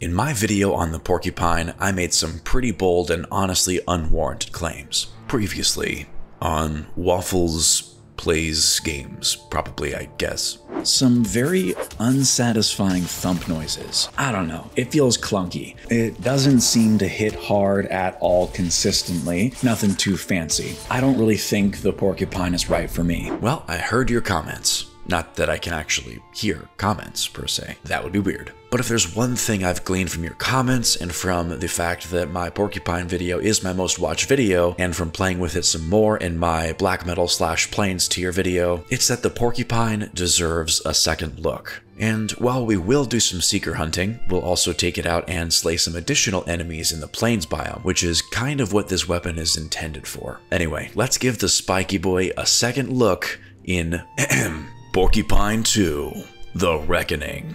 In my video on the porcupine, I made some pretty bold and honestly unwarranted claims. Previously, on Waffles Plays Games, probably, I guess. Some very unsatisfying thump noises. I don't know, it feels clunky. It doesn't seem to hit hard at all consistently, nothing too fancy. I don't really think the porcupine is right for me. Well, I heard your comments. Not that I can actually hear comments, per se. That would be weird. But if there's one thing I've gleaned from your comments and from the fact that my Porcupine video is my most watched video, and from playing with it some more in my Black Metal slash Plains tier video, it's that the Porcupine deserves a second look. And while we will do some Seeker hunting, we'll also take it out and slay some additional enemies in the Plains biome, which is kind of what this weapon is intended for. Anyway, let's give the Spiky Boy a second look in Porcupine 2 The Reckoning.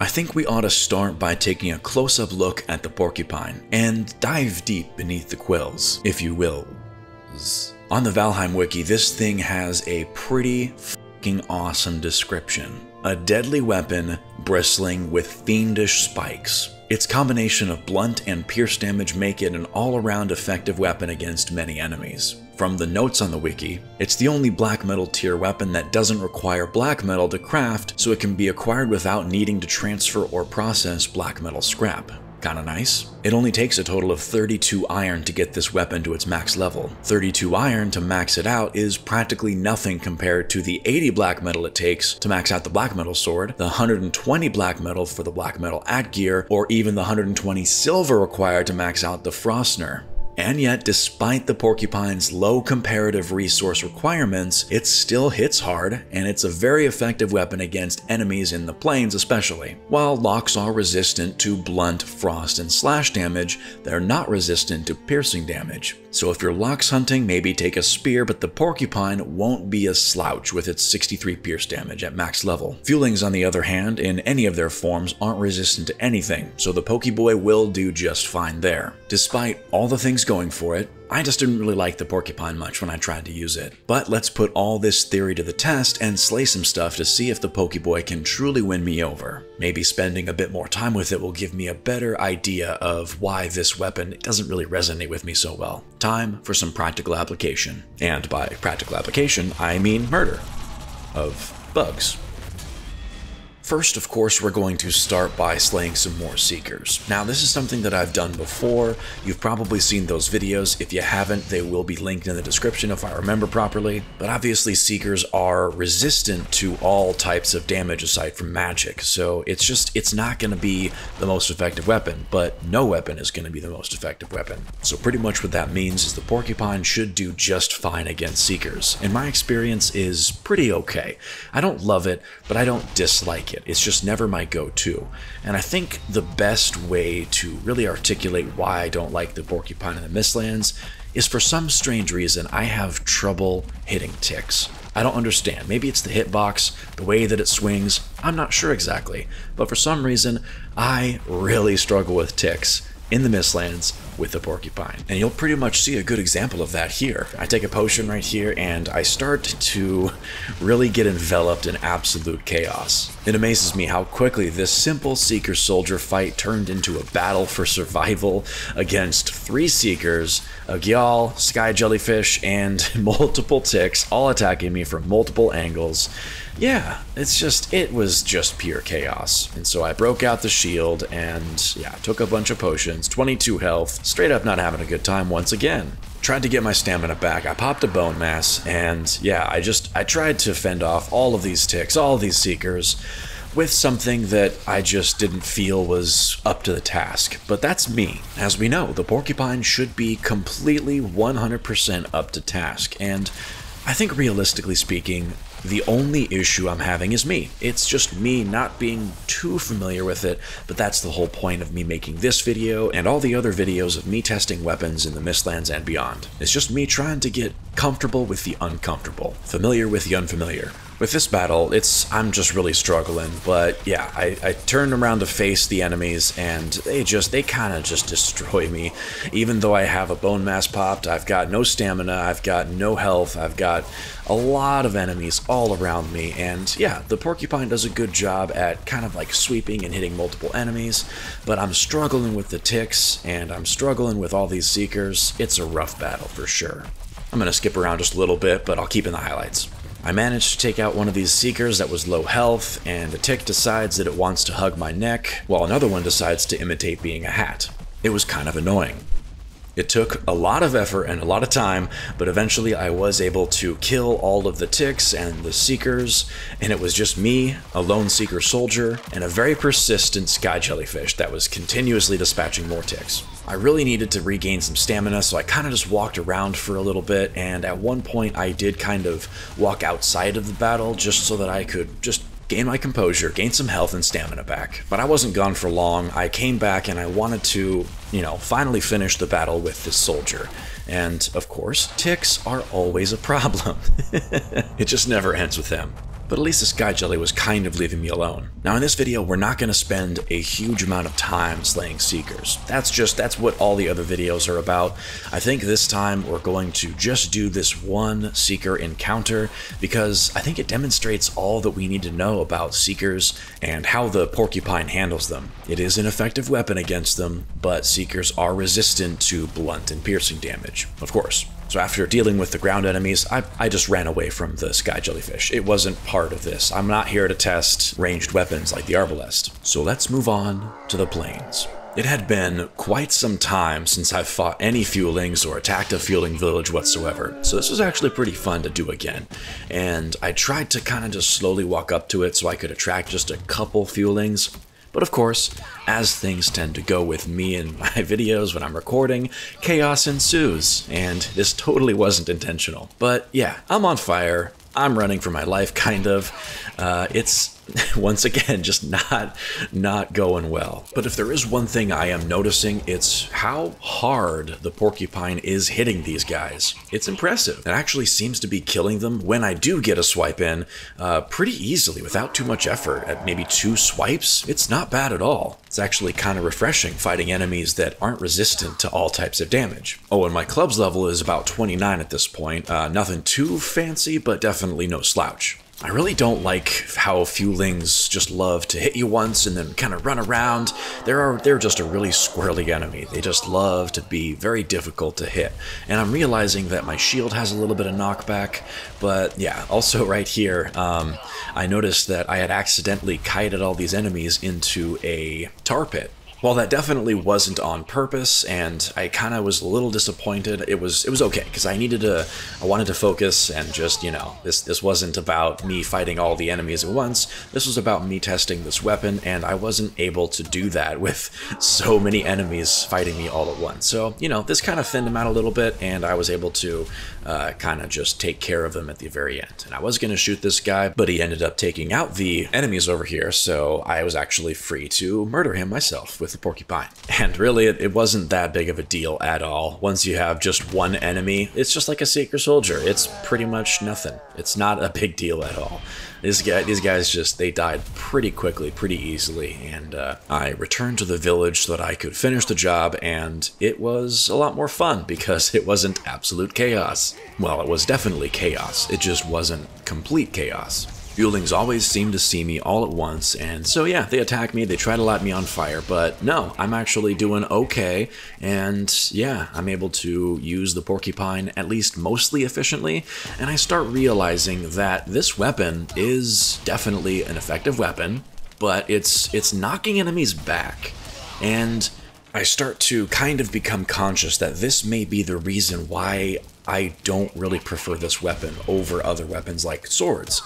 I think we ought to start by taking a close up look at the porcupine and dive deep beneath the quills, if you will. On the Valheim wiki, this thing has a pretty fucking awesome description. A deadly weapon bristling with fiendish spikes. Its combination of blunt and pierce damage make it an all-around effective weapon against many enemies. From the notes on the wiki, it's the only black metal tier weapon that doesn't require black metal to craft, so it can be acquired without needing to transfer or process black metal scrap. Kinda nice. It only takes a total of 32 iron to get this weapon to its max level. 32 iron to max it out is practically nothing compared to the 80 black metal it takes to max out the black metal sword, the 120 black metal for the black metal atgeir, or even the 120 silver required to max out the Frostner. And yet, despite the Porcupine's low comparative resource requirements, it still hits hard, and it's a very effective weapon against enemies in the plains especially. While Lox are resistant to blunt, frost, and slash damage, they're not resistant to piercing damage. So if you're lox hunting, maybe take a spear, but the porcupine won't be a slouch with its 63 pierce damage at max level. Fulings, on the other hand, in any of their forms aren't resistant to anything, so the Pokeboy will do just fine there. Despite all the things going for it, I just didn't really like the porcupine much when I tried to use it. But let's put all this theory to the test and slay some stuff to see if the Pokeboy can truly win me over. Maybe spending a bit more time with it will give me a better idea of why this weapon doesn't really resonate with me so well. Time for some practical application. And by practical application, I mean murder of bugs. First, of course, we're going to start by slaying some more Seekers. Now, this is something that I've done before. You've probably seen those videos. If you haven't, they will be linked in the description if I remember properly. But obviously, Seekers are resistant to all types of damage aside from magic, so it's just, it's not going to be the most effective weapon, but no weapon is going to be the most effective weapon. So pretty much what that means is the Porcupine should do just fine against Seekers. And my experience is pretty okay. I don't love it, but I don't dislike it it. It's just never my go-to. And I think the best way to really articulate why I don't like the Porcupine in the Mistlands is for some strange reason I have trouble hitting ticks. I don't understand. Maybe it's the hitbox, the way that it swings. I'm not sure exactly. But for some reason, I really struggle with ticks in the Mistlands with the porcupine. And you'll pretty much see a good example of that here. I take a potion right here and I start to really get enveloped in absolute chaos. It amazes me how quickly this simple Seeker Soldier fight turned into a battle for survival against three Seekers, a Gjall, Sky Jellyfish, and multiple ticks all attacking me from multiple angles. Yeah, it's just, it was just pure chaos. And so I broke out the shield and, yeah, took a bunch of potions, 22 health, straight up not having a good time once again. Tried to get my stamina back, I popped a bone mass, and yeah, I just, I tried to fend off all of these ticks, all of these seekers, with something that I just didn't feel was up to the task. But that's me. As we know, the porcupine should be completely 100% up to task, and I think realistically speaking, the only issue I'm having is me. It's just me not being too familiar with it, but that's the whole point of me making this video and all the other videos of me testing weapons in the Mistlands and beyond. It's just me trying to get comfortable with the uncomfortable, familiar with the unfamiliar. With this battle, it's I'm just really struggling, but yeah, I, I turned around to face the enemies and they just they kind of just destroy me. Even though I have a bone mass popped, I've got no stamina, I've got no health, I've got a lot of enemies all around me, and yeah, the porcupine does a good job at kind of like sweeping and hitting multiple enemies, but I'm struggling with the ticks and I'm struggling with all these seekers. It's a rough battle for sure. I'm gonna skip around just a little bit, but I'll keep in the highlights. I managed to take out one of these seekers that was low health, and a tick decides that it wants to hug my neck, while another one decides to imitate being a hat. It was kind of annoying. It took a lot of effort and a lot of time, but eventually I was able to kill all of the ticks and the seekers, and it was just me, a lone seeker soldier, and a very persistent sky jellyfish that was continuously dispatching more ticks. I really needed to regain some stamina, so I kind of just walked around for a little bit, and at one point I did kind of walk outside of the battle just so that I could just gain my composure, gain some health and stamina back. But I wasn't gone for long. I came back and I wanted to, you know, finally finish the battle with this soldier. And of course, ticks are always a problem. it just never ends with them but at least the Sky Jelly was kind of leaving me alone. Now in this video, we're not going to spend a huge amount of time slaying Seekers. That's just, that's what all the other videos are about. I think this time we're going to just do this one Seeker encounter because I think it demonstrates all that we need to know about Seekers and how the Porcupine handles them. It is an effective weapon against them, but Seekers are resistant to blunt and piercing damage, of course. So after dealing with the ground enemies, I, I just ran away from the sky jellyfish. It wasn't part of this. I'm not here to test ranged weapons like the Arbalest. So let's move on to the plains. It had been quite some time since I've fought any fulings or attacked a fuling village whatsoever, so this was actually pretty fun to do again. And I tried to kind of just slowly walk up to it so I could attract just a couple Fulings, but of course, as things tend to go with me and my videos when I'm recording, chaos ensues, and this totally wasn't intentional. But yeah, I'm on fire, I'm running for my life, kind of. Uh, it's once again just not not going well. But if there is one thing I am noticing, it's how hard the porcupine is hitting these guys. It's impressive. It actually seems to be killing them when I do get a swipe in uh, pretty easily without too much effort. At maybe two swipes, it's not bad at all. It's actually kind of refreshing fighting enemies that aren't resistant to all types of damage. Oh, and my club's level is about 29 at this point. Uh, nothing too fancy, but definitely no slouch. I really don't like how Fulings just love to hit you once and then kind of run around. They're, they're just a really squirrely enemy. They just love to be very difficult to hit. And I'm realizing that my shield has a little bit of knockback, but yeah, also right here, um, I noticed that I had accidentally kited all these enemies into a tar pit. While that definitely wasn't on purpose, and I kind of was a little disappointed, it was it was okay because I needed to, I wanted to focus and just you know this this wasn't about me fighting all the enemies at once. This was about me testing this weapon, and I wasn't able to do that with so many enemies fighting me all at once. So you know this kind of thinned them out a little bit, and I was able to uh, kind of just take care of them at the very end. And I was going to shoot this guy, but he ended up taking out the enemies over here, so I was actually free to murder him myself with with the porcupine. And really, it, it wasn't that big of a deal at all. Once you have just one enemy, it's just like a Seeker Soldier. It's pretty much nothing. It's not a big deal at all. These guy, these guys just, they died pretty quickly, pretty easily, and uh, I returned to the village so that I could finish the job, and it was a lot more fun because it wasn't absolute chaos. Well, it was definitely chaos, it just wasn't complete chaos. Fulings always seem to see me all at once, and so yeah, they attack me, they try to light me on fire, but no, I'm actually doing okay, and yeah, I'm able to use the porcupine at least mostly efficiently, and I start realizing that this weapon is definitely an effective weapon, but it's it's knocking enemies back, and I start to kind of become conscious that this may be the reason why I don't really prefer this weapon over other weapons like swords.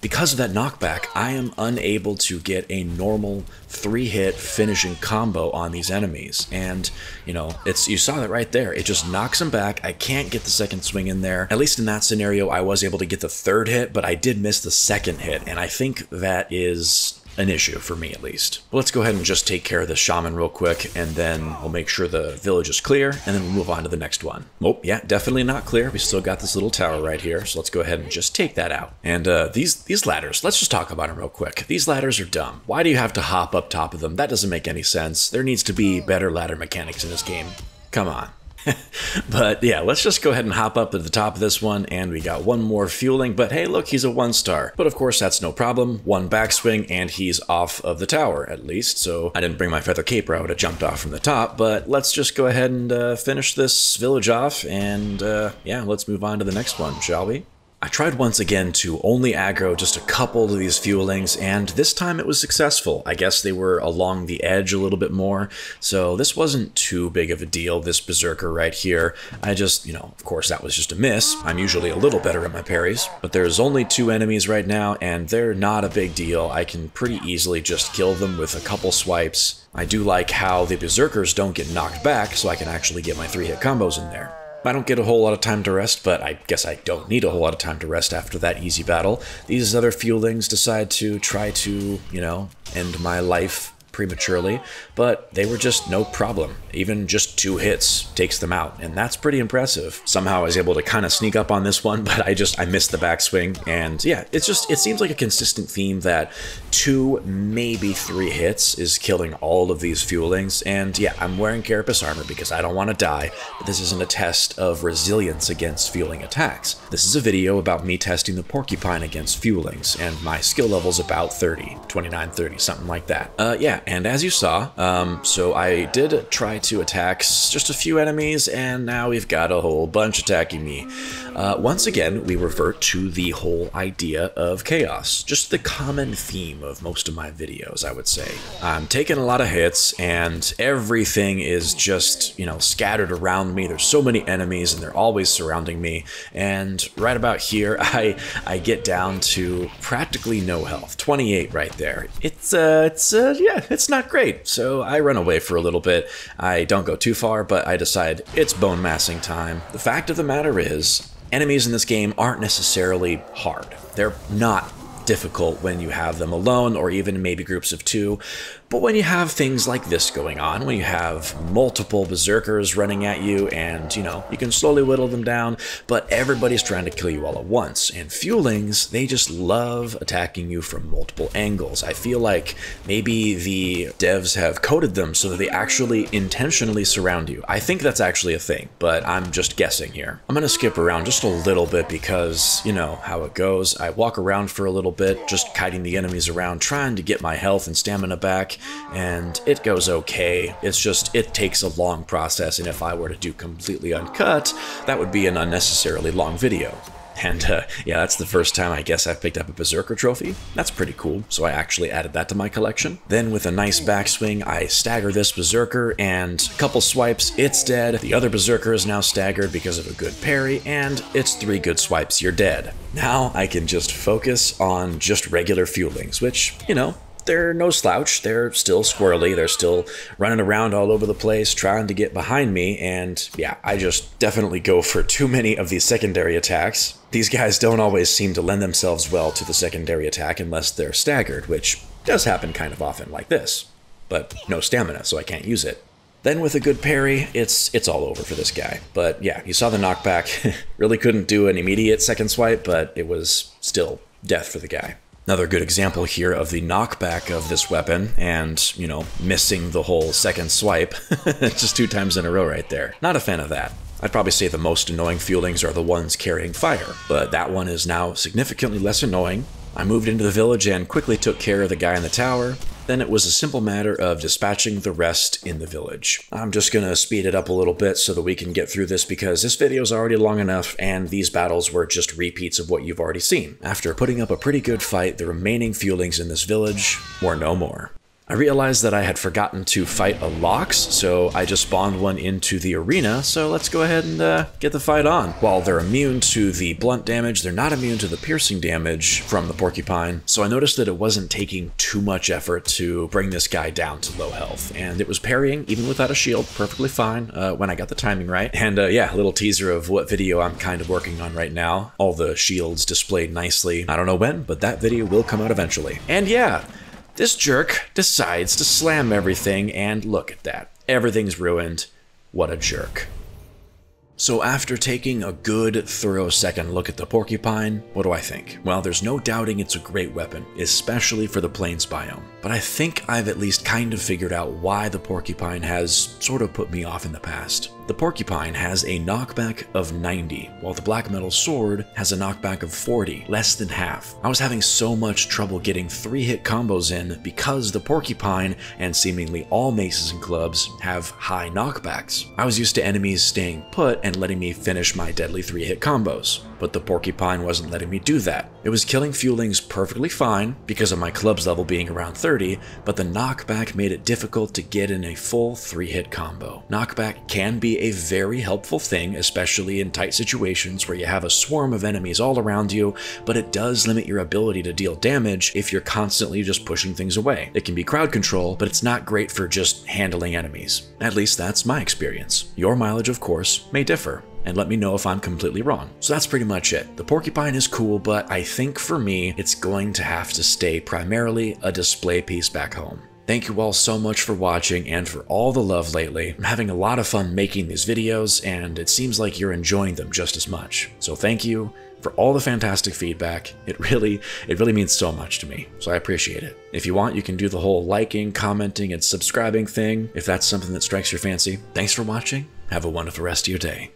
Because of that knockback, I am unable to get a normal three-hit finishing combo on these enemies. And, you know, it's you saw that right there. It just knocks them back. I can't get the second swing in there. At least in that scenario, I was able to get the third hit, but I did miss the second hit. And I think that is an issue for me at least. But let's go ahead and just take care of the shaman real quick, and then we'll make sure the village is clear, and then we'll move on to the next one. Oh, yeah, definitely not clear. We still got this little tower right here, so let's go ahead and just take that out. And uh, these these ladders, let's just talk about them real quick. These ladders are dumb. Why do you have to hop up top of them? That doesn't make any sense. There needs to be better ladder mechanics in this game. Come on. but yeah, let's just go ahead and hop up to the top of this one, and we got one more fuling, but hey, look, he's a one star. But of course, that's no problem. One backswing, and he's off of the tower, at least, so I didn't bring my feather cape or I would have jumped off from the top, but let's just go ahead and uh, finish this village off, and uh, yeah, let's move on to the next one, shall we? I tried once again to only aggro just a couple of these fulings, and this time it was successful. I guess they were along the edge a little bit more, so this wasn't too big of a deal, this Berserker right here. I just, you know, of course that was just a miss. I'm usually a little better at my parries, but there's only two enemies right now, and they're not a big deal. I can pretty easily just kill them with a couple swipes. I do like how the Berserkers don't get knocked back, so I can actually get my three-hit combos in there. I don't get a whole lot of time to rest, but I guess I don't need a whole lot of time to rest after that easy battle. These other fulings decide to try to, you know, end my life prematurely, but they were just no problem. Even just two hits takes them out, and that's pretty impressive. Somehow I was able to kind of sneak up on this one, but I just I missed the backswing, and yeah, it's just it seems like a consistent theme that two, maybe three hits is killing all of these fulings, and yeah, I'm wearing Carapace armor because I don't want to die, but this isn't a test of resilience against fuling attacks. This is a video about me testing the Porcupine against fulings, and my skill level's about 30, 29, 30, something like that. Uh, yeah, and as you saw, um, so I did try to attack just a few enemies, and now we've got a whole bunch attacking me. Uh, once again, we revert to the whole idea of chaos, just the common theme of most of my videos, I would say. I'm taking a lot of hits, and everything is just, you know, scattered around me. There's so many enemies, and they're always surrounding me, and right about here, I I get down to practically no health, 28 right there. It's, uh, it's, uh, yeah, it's not great, so I run away for a little bit. I don't go too far, but I decide it's bone massing time. The fact of the matter is, enemies in this game aren't necessarily hard. They're not difficult when you have them alone or even maybe groups of two, but when you have things like this going on, when you have multiple berserkers running at you and, you know, you can slowly whittle them down, but everybody's trying to kill you all at once. And fulings, they just love attacking you from multiple angles. I feel like maybe the devs have coded them so that they actually intentionally surround you. I think that's actually a thing, but I'm just guessing here. I'm gonna skip around just a little bit because, you know, how it goes. I walk around for a little bit, just kiting the enemies around, trying to get my health and stamina back and it goes okay. It's just, it takes a long process, and if I were to do completely uncut, that would be an unnecessarily long video. And uh, yeah, that's the first time I guess I've picked up a Berserker trophy. That's pretty cool, so I actually added that to my collection. Then with a nice backswing, I stagger this Berserker, and a couple swipes, it's dead. The other Berserker is now staggered because of a good parry, and it's three good swipes, you're dead. Now I can just focus on just regular fulings, which, you know, they're no slouch. They're still squirrely. They're still running around all over the place trying to get behind me. And yeah, I just definitely go for too many of these secondary attacks. These guys don't always seem to lend themselves well to the secondary attack unless they're staggered, which does happen kind of often like this. But no stamina, so I can't use it. Then with a good parry, it's it's all over for this guy. But yeah, you saw the knockback. really couldn't do an immediate second swipe, but it was still death for the guy. Another good example here of the knockback of this weapon and, you know, missing the whole second swipe. Just two times in a row right there. Not a fan of that. I'd probably say the most annoying fulings are the ones carrying fire, but that one is now significantly less annoying. I moved into the village and quickly took care of the guy in the tower, then it was a simple matter of dispatching the rest in the village. I'm just gonna speed it up a little bit so that we can get through this because this video is already long enough and these battles were just repeats of what you've already seen. After putting up a pretty good fight, the remaining fulings in this village were no more. I realized that I had forgotten to fight a Lox, so I just spawned one into the arena, so let's go ahead and uh, get the fight on. While they're immune to the blunt damage, they're not immune to the piercing damage from the Porcupine, so I noticed that it wasn't taking too much effort to bring this guy down to low health, and it was parrying, even without a shield, perfectly fine uh, when I got the timing right. And uh, yeah, a little teaser of what video I'm kind of working on right now. All the shields displayed nicely. I don't know when, but that video will come out eventually. And yeah, this jerk decides to slam everything, and look at that. Everything's ruined. What a jerk. So after taking a good, thorough second look at the porcupine, what do I think? Well, there's no doubting it's a great weapon, especially for the plains biome. But I think I've at least kind of figured out why the porcupine has sort of put me off in the past. The porcupine has a knockback of 90, while the black metal sword has a knockback of 40, less than half. I was having so much trouble getting 3-hit combos in because the porcupine and seemingly all maces and clubs have high knockbacks. I was used to enemies staying put and letting me finish my deadly 3-hit combos but the porcupine wasn't letting me do that. It was killing fulings perfectly fine because of my club's level being around 30, but the knockback made it difficult to get in a full 3-hit combo. Knockback can be a very helpful thing, especially in tight situations where you have a swarm of enemies all around you, but it does limit your ability to deal damage if you're constantly just pushing things away. It can be crowd control, but it's not great for just handling enemies. At least that's my experience. Your mileage, of course, may differ and let me know if I'm completely wrong. So that's pretty much it. The porcupine is cool, but I think for me, it's going to have to stay primarily a display piece back home. Thank you all so much for watching and for all the love lately. I'm having a lot of fun making these videos, and it seems like you're enjoying them just as much. So thank you for all the fantastic feedback. It really, it really means so much to me, so I appreciate it. If you want, you can do the whole liking, commenting, and subscribing thing if that's something that strikes your fancy. Thanks for watching. Have a wonderful rest of your day.